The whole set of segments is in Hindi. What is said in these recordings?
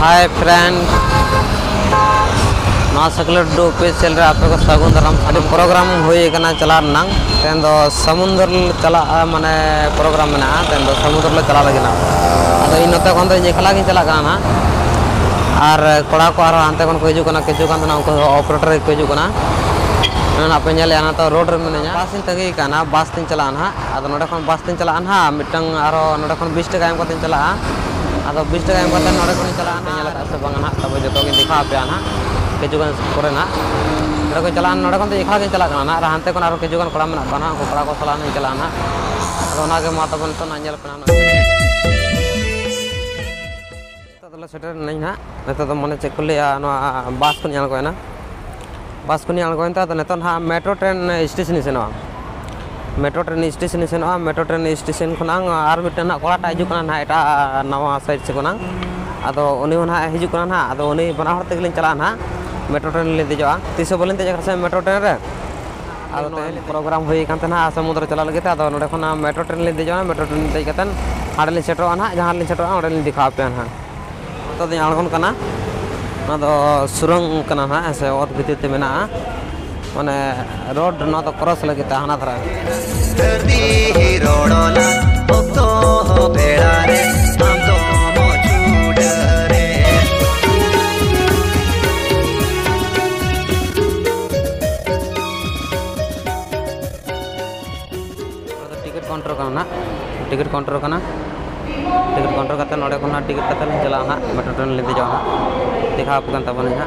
Hi friend. नवा सकलेट डू ऑफिशियल रे आपे को सगुन दाराम प्रोग्राम हुई कना चला तेन समुद्र चला माने प्रोग्राम मेना तेन समुद्र ले चला लगिना अदो इन नते कोन एकला गिन चला और कोड़ा को हानते कोन को हिजु कना उनको ऑपरेटर को हिजु कना। मैं आपे ñel yana तो रोड रे मिनया बस तगी बस तीन चला ना अदो नोडे बस तीन चला ना मिटंग नोडे कोन 20 एम को चला अदो 20 एम को नोडे चला का तब जो दिखा पे ना किजुगान करे ना नोडे को चला नोडे एकला चला हानते कोन आरो किजुगान कोड़ा को कोड़ा चला चला के मा तबन तो ना ñel पे ना तदला सेटर ना नेता मने चेक लिया बस को को बस को अड़गोन तो ना metro train station metro train station सेनो मेट्रो ट्रेन स्टेशन खुना और मिट्टन कड़ाटा हजना ना एट नवा साइड से खुना अदो उनी ना ना अदो तेगलिन चला ना, मेट्रो ट्रेन लिन देजा तीस बोलिन देजा से मेट्रो ट्रेन रे। अदो प्रोग्राम ना, समुद्र चला लगे नोडे खुना मेट्रो ट्रेन लिन देजा मेट्रो ट्रेन कतन हाड़े लिन सेटरो ना जहाँ लिन सेटरो लिन दिखा पे ना तो ना तो सुरंग ना ते मेना ना तो क्रॉस लगे ता हना धरा धरती ही रोडोला भक्तो हो भेड़ा रे हम तो मौजूद रे टिकट काउंटर कना टिकट काउंटर कना टिकट काउंटर कते नोडे खना टिकट कते चला मेट्रो ट्रेन ले देजा ना दिखा आपकन तबन ना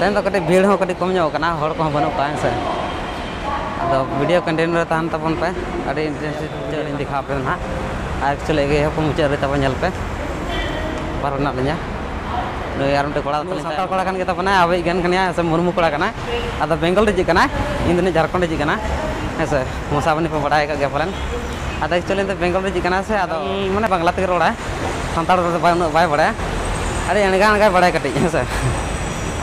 ᱛᱟᱭᱚᱢ ᱫᱚ ᱠᱟᱹᱴᱤᱡ ᱵᱷᱤᱲ ᱦᱚᱸ ᱠᱟᱹᱴᱤᱡ ᱠᱚᱢ ᱧᱚᱜ ᱠᱟᱱᱟ ᱦᱚᱲ ᱠᱚᱦᱚᱸ ᱵᱟᱹᱱᱩᱜ ᱠᱚᱣᱟ ᱦᱮᱸ ᱥᱮ ᱟᱫᱚ ᱵᱷᱤᱰᱤᱭᱳ ᱠᱚᱱᱴᱮᱱᱴ ᱨᱮ ᱛᱟᱦᱮᱱ ᱛᱟᱵᱚᱱ ᱯᱮ ᱟᱹᱰᱤ ᱤᱱᱴᱟᱨᱮᱥᱴ ᱞᱤᱧ ᱫᱮᱠᱷᱟᱣ ᱯᱮ ᱱᱟᱦᱟᱜ ᱟᱨ ᱮᱠᱪᱩᱭᱮᱞᱤ ᱮᱜᱮ ᱦᱚᱸ ᱢᱩᱪᱟᱹᱫ ᱨᱮ ᱛᱟᱵᱚᱱ ᱧᱮᱞ ᱯᱮ ᱵᱟᱨ ᱢᱮᱱᱟᱜ ᱞᱤᱧᱟ ᱱᱩᱭ ᱟᱨ ᱢᱤᱫᱴᱮᱱ ᱠᱚᱲᱟ ᱛᱟᱹᱞᱤᱧ ᱥᱟᱱᱛᱟᱲ ᱠᱚᱲᱟ ᱠᱟᱱ ᱜᱮ ᱛᱟᱵᱚᱱᱟᱭ ᱟᱵᱚᱭᱤᱡ ᱜᱟᱱ ᱠᱟᱱᱟᱭ ᱥᱮ ᱢᱩᱨᱢᱩ ᱠᱚᱲᱟ ᱠᱟᱱᱟᱭ ᱟᱫᱚ ᱵᱮᱝᱜᱚᱞ ᱨᱤᱡᱤᱜ ᱠᱟᱱᱟᱭ ᱤᱧ ᱫᱚ ᱱᱤᱡ ᱡᱷᱟᱲᱠᱷᱚᱸᱰ ᱨᱤᱡᱤᱜ ᱠᱟᱱᱟ ᱦᱮᱸ ᱥᱮ ᱢᱚᱥᱟᱵᱚᱱᱤ ᱯᱮ ᱵᱟᱲᱟᱭ ᱟᱠᱟᱫ ᱜᱮᱭᱟ ᱯᱟᱞᱮᱱ ᱟᱫᱚ ᱮᱠᱪᱩᱭᱮᱞᱤ ᱫᱚ ᱵᱮᱝᱜᱚᱞ ᱨᱤᱡᱤᱜ ᱠᱟᱱᱟ ᱥᱮ ᱟᱫᱚ ᱢᱟᱱᱮ ᱵᱟᱝᱞᱟ ᱛᱮᱜᱮ ᱨᱚᱲᱟᱭ ᱥᱟᱱᱛᱟᱲ ᱨᱚᱲ ᱵᱟᱭ ᱩᱱᱟᱹᱜ ᱵᱟᱭ ᱵᱟᱲᱟᱭᱟ ᱟᱹᱰᱤ ᱮᱬᱜᱟ ᱮᱬᱜᱟᱭ ᱵᱟᱲᱟᱭ ᱠᱟᱹᱴᱤᱡ ᱦᱮᱸ ᱥᱮ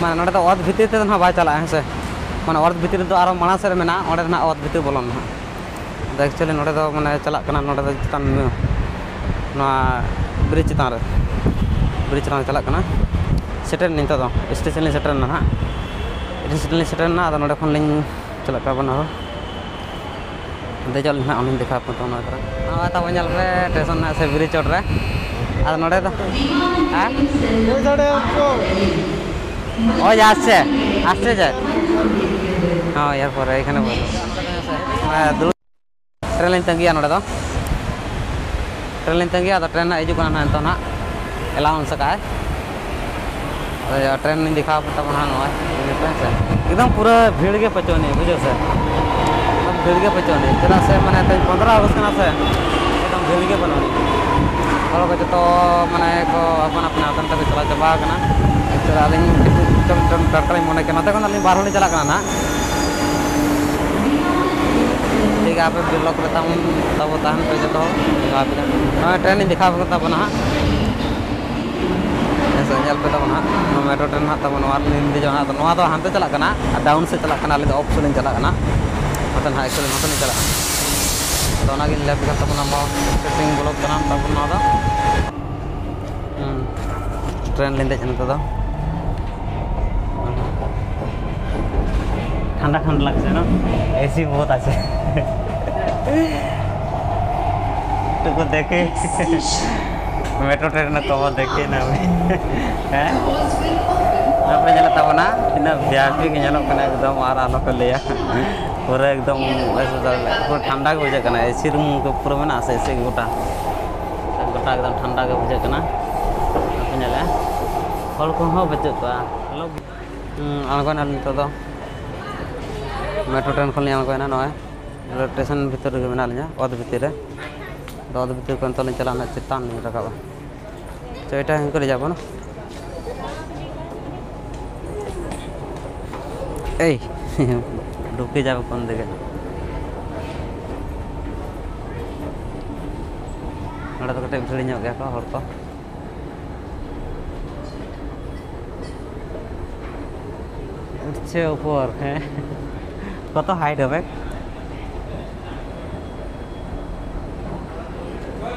ᱢᱟᱱᱮ ᱱᱚᱸᱰᱮ ᱫᱚ ᱚᱛ ᱵᱷᱤᱛᱤᱨ ᱛᱮᱫᱚ ᱱᱟᱜ ᱵᱟᱭ ᱪᱟᱞᱟᱜᱼᱟ ᱦᱮᱸ ᱥᱮ ᱢᱟᱱᱮ ᱚᱛ ᱵᱷᱤᱛᱤᱨ ᱫᱚ ᱟᱨᱚ ᱢᱟᱲᱟᱝ ᱥᱮᱫ ᱨᱮ ᱢᱮᱱᱟᱜᱼᱟ ᱚᱸᱰᱮ ᱫᱚ ᱱᱟᱜ ᱚᱛ ᱵᱷᱤᱛᱤᱨ ᱵᱚᱞᱚᱱ ᱱᱟᱜ ᱟᱫᱚ ᱮᱠᱪᱩᱭᱮᱞᱤ ᱱᱚᱸᱰᱮ ᱫᱚ ᱢᱟᱱᱮ ᱪᱟᱞᱟᱜ ᱠᱟᱱᱟ ᱱᱚᱸᱰᱮ ᱫᱚ ᱪᱮᱛᱟᱱ ᱱᱚᱣᱟ ᱵᱨᱤᱡᱽ ᱪᱮᱛᱟᱱ ᱨᱮ ᱵᱨᱤᱡᱽ ᱪᱮᱛᱟᱱ ᱨᱮ ᱪᱟᱞᱟᱜ ᱠᱟᱱᱟ ᱥᱮᱴᱮᱨ ᱱᱤᱛᱚᱜ ᱫᱚ ᱥᱴᱮᱥᱚᱱ ᱞᱤᱧ ᱥᱮᱴᱮᱨᱱᱟ ᱱᱟᱜ ᱥᱴᱮᱥᱚᱱ ᱞᱤᱧ ᱥᱮᱴᱮᱨᱱᱟ ᱟᱫᱚ ᱱᱚᱸᱰᱮ ᱠᱷᱚᱱ ᱞᱤᱧ ᱪᱟᱞᱟᱜ ᱠᱟᱱᱟ ᱟᱨᱚ ᱫᱮᱡᱚᱜ ᱞᱤᱧ ᱱᱟᱜ ᱚᱱᱟᱧ ᱫᱮᱠᱷᱟᱣ ᱯᱮ ᱚᱱᱟ ᱠᱚᱨᱮ ᱱᱚᱜᱼᱚᱭ ᱛᱟᱵᱚ ᱧᱮᱞ ᱯᱮ ᱥᱴᱮᱥᱚᱱ ᱱᱟᱜ ᱥᱮ ᱵᱨᱤᱡᱽ ᱪᱚᱴ ᱨᱮ ᱟᱫᱚ ᱱᱚᱸᱰᱮ ᱫᱚ হ্যাঁ ওই যে। আসছে ट्रेन যে হ্যাঁ ट्रेन दिखा पड़ता है एकदम पूरा भीड़ के पचौनी बुझे से भीड़ के चला से मैं तेज पंद्रह अगस्त का से एकदम भीड़ के बनौनी और जो मैं को अपन चला चाबा चला के नते कोन लिंग बाहर ना ठीक है आप ब्लॉक में तम तब पे पे हाँ ट्रेन दिखा पे तब ना ऐसा पे तब ना मेट्रो ट्रेन ना तब नवा जो तो हानते चला डाउन से चला कना ले ऑफ़ से चला कना मतलब हाई एक्चुअली मतलब चला तो ना लेफ़्ट तब मो सेटिंग ब्लॉक तब ट्रेन लिंग दे जन तो ঠান্ডা ঠান্ডা লাগছে না এসি বহুত আছে টুকু দেখে মেট্রো ট্রেনের কবর দেখে না হ্যাঁ ᱛᱟᱯᱚᱨᱮ ᱧᱮᱞ ᱛᱟᱵᱚᱱᱟ ᱛᱤᱱᱟᱹᱜ ᱵᱮᱭᱟᱨᱴᱤ ᱜᱮ ᱧᱮᱞᱚᱜ ᱠᱟᱱᱟ ᱮᱠᱫᱚᱢ ᱟᱨ ᱟᱞᱚ ᱠᱚ ᱞᱟᱹᱭᱟ ᱯᱩᱨᱟᱹ ᱮᱠᱫᱚᱢ ᱯᱩᱨᱟᱹ ᱴᱷᱟᱱᱰᱟ ᱜᱮ ᱵᱩᱡᱷᱟᱹᱜ ᱠᱟᱱᱟ ᱮᱥᱤ ᱨᱩᱢ ᱠᱚ ᱯᱩᱨᱟᱹ ᱢᱮᱱᱟᱜᱼᱟ ᱥᱮ ᱮᱥᱤ ᱜᱚᱴᱟ ᱜᱚᱴᱟ ᱮᱠᱫᱚᱢ ᱴᱷᱟᱱᱰᱟ ᱜᱮ ᱵᱩᱡᱷᱟᱹᱜ ᱠᱟᱱᱟ ᱧᱮᱞᱟ ᱦᱚᱲ ᱠᱚᱦᱚᱸ ᱵᱟᱹᱪᱩᱜ ᱠᱚᱣᱟ ᱟᱞᱚ ᱟᱬᱜᱚᱱᱟ ᱱᱤᱛᱚᱜ ᱫᱚ मेट्रो ट्रेन खोल कोना स्टेशन भितर मेना अद भितर अद भितर को चलाना चितान लिंग रखा तो ये हमको ले जाब ना। जाब कौन दिखे? ना तो भिड़ी को उठे ऊपर है। কত হাইট হবে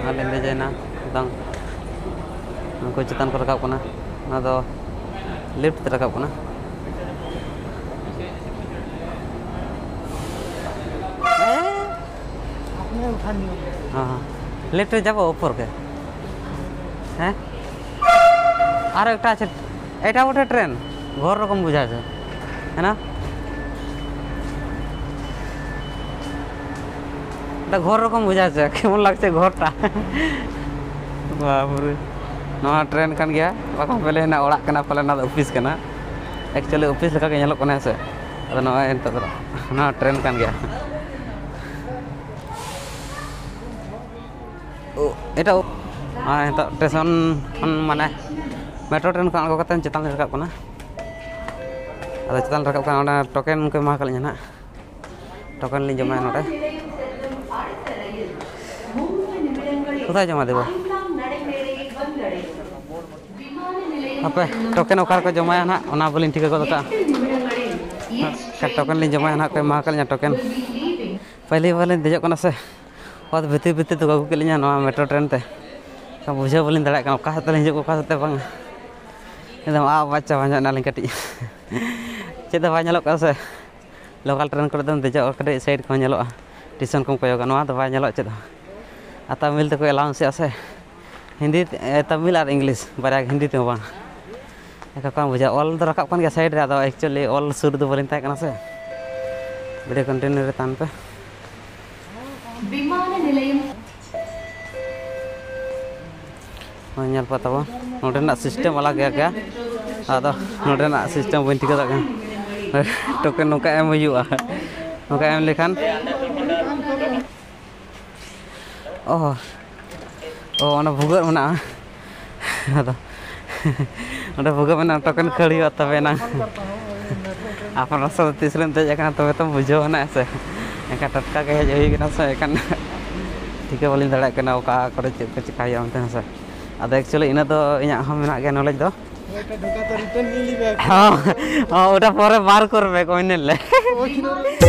ᱟᱞᱮ ᱞᱮ ᱡᱟᱭᱱᱟ ᱵᱟᱝ ᱩᱱᱠᱩ ᱪᱮᱛᱟᱱ ᱠᱚ ᱨᱟᱠᱟᱵ ᱠᱟᱱᱟ ᱚᱱᱟ ᱫᱚ ᱞᱤᱯᱷᱴ ᱛᱮ ᱨᱟᱠᱟᱵ ᱠᱟᱱᱟ हाँ লিফটে যাব উপরকে হ্যাঁ আর একটা আছে এটা ওটা ট্রেন ঘর রকম বুঝাচ্ছে घर रकम রকম বোঝাচ্ছে लगे লাগছে ঘরটা? বাবরে নয়া ট্রেন কান গিয়া বাকা পেলে না ওড়া কানা, পেলে না एक्चुअली ऑफ़िस लगा के लोग से ना ट्रेन कान गया एटा हाँ स्टेशन माने मेट्रो ट्रेन को आगो करते चितान रखा अब चितान रखा टोकन को एमा ना टोकन ली जमा ना কোথায় জমা দেবো আপে টোকেন ওখানে জমায়া না ওনা বলি ঠিক কথা টোকেন লিন জমায়া না मा कल টোকেন पहले वाले देजो कना से और भितर भितर तो कागू के लिए ना मेट्रो ट्रेन ते तो बुझे बोली दड़ा कना का हते लिन जो का हते बांग एकदम आ बच्चा बांजा ना लिन कटी चेदा बाय नलो का से लोकल ट्रेन कर दम देजो कटे साइड को नलो टिशन को कोयो कना तो बाय नलो चेदा Tamil tuh kayak langsir aja. Hindi, Tamil atau English, banyak Hindi tuh bang. Eka kan bisa all itu rakap kan kayak side atau actually all suruh tuh paling tayangan aja. Beda kontainer itu tanpa. Bimana nilaim? Menyal apa tuh? Noda nak sistem malah kayak ya? Ada, noda nak sistem bentuk apa kan? Token nuka MU ah, nuka M kan? oh. Oh mana bugar mana ada ada bugar mana token kali atau benang apa rasul tislim tuh jangan atau itu bujo mana ya, sih yang kata kayak jadi kena saya kan? Tiga paling tidak kena oka kau cek cek kaya tuh sih ada actually ini tuh ini aku menak knowledge tuh. Oh, oh, udah उटा पर बार कर बे lah.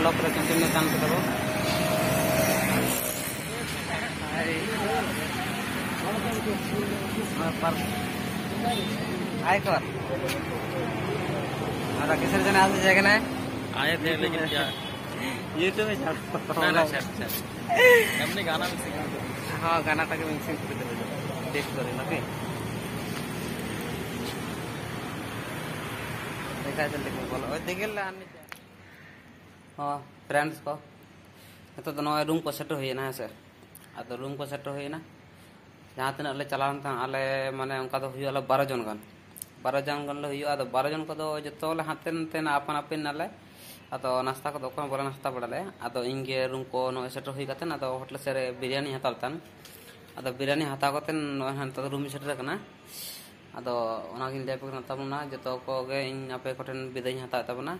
फॉलो करो कंटिन्यू काम करो। आए कर हमारा किसी जन आज जाएगा ना आए थे लेकिन क्या? यूट्यूब में हमने गाना मिक्सिंग हाँ गाना टाके मिक्सिंग करते देख करें ना देखा चल लेकिन बोलो। देखिए आने ᱯᱷᱨᱮᱱᱰᱥ ᱠᱚ ᱱᱤᱛᱚᱜ ᱫᱚ ᱱᱚᱜᱼᱚᱭ ᱨᱩᱢ ᱠᱚ ᱥᱮᱴᱮᱨ ᱦᱩᱭᱮᱱᱟ ᱦᱮᱸ ᱥᱮ ᱟᱫᱚ ᱨᱩᱢ ᱠᱚ ᱥᱮᱴᱮᱨ ᱦᱩᱭᱮᱱᱟ ᱡᱟᱦᱟᱸ ᱛᱤᱱᱟᱹᱜ ᱞᱮ ᱪᱟᱞᱟᱣ ᱞᱮᱱ ᱛᱟᱦᱮᱸ ᱟᱞᱮ ᱢᱟᱱᱮ ᱚᱱᱠᱟ ᱫᱚ ᱦᱩᱭᱩᱜ ᱟᱞᱮ ᱵᱟᱨᱚ ᱡᱚᱱ ᱜᱟᱱ ᱵᱟᱨᱚ ᱡᱚᱱ ᱜᱟᱱ ᱞᱮ ᱦᱩᱭᱩᱜᱼᱟ ᱟᱫᱚ ᱵᱟᱨᱚ ᱡᱚᱱ ᱠᱚᱫᱚ ᱡᱚᱛᱚ ᱞᱮ ᱦᱟᱱᱛᱮ ᱱᱟᱛᱮ ᱟᱯᱟᱱ ᱟᱹᱯᱤᱱ ᱱᱟᱞᱮ ᱟᱫᱚ ᱱᱟᱥᱛᱟ ᱠᱚᱫᱚ ᱚᱠᱚᱭ ᱵᱟᱞᱮ ᱱᱟᱥᱛᱟ ᱵᱟᱲᱟᱞᱮ ᱟᱫᱚ ᱤᱧᱜᱮ ᱨᱩᱢ ᱠᱚ ᱱᱚᱜᱼᱚᱭ ᱥᱮᱴᱮᱨ ᱦᱩᱭ ᱠᱟᱛᱮ ᱟᱫᱚ ᱦᱳᱴᱮᱞ ᱥᱮᱫ ᱨᱮ ᱵᱤᱨᱭᱟᱱᱤ ᱦᱟᱛᱟᱣ ᱞᱮᱛᱟᱢ ᱟᱫᱚ ᱵᱤᱨᱭᱟᱱᱤ ᱦᱟᱛᱟᱣ ᱠᱟᱛᱮ ᱱᱚᱜᱼᱚᱭ ᱱᱤᱛᱚᱜ ᱫᱚ ᱨᱩᱢ ᱥᱮᱴᱮᱨ ᱟᱠᱟᱱᱟ ᱟᱫᱚ ᱚᱱᱟᱜᱤᱧ ᱞᱟᱹᱭ ᱟᱯᱮ ᱠᱟᱱᱟ ᱛᱟᱵᱚᱱᱟ ᱡᱚᱛᱚ ᱠᱚᱜᱮ ᱤᱧ ᱟᱯᱮ ᱠᱚᱴᱷᱮᱱ ᱵᱤᱫᱟᱹᱧ ᱦᱟᱛᱟᱣ ᱛᱟᱵᱚᱱᱟ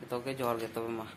ito oke Jorge ito mga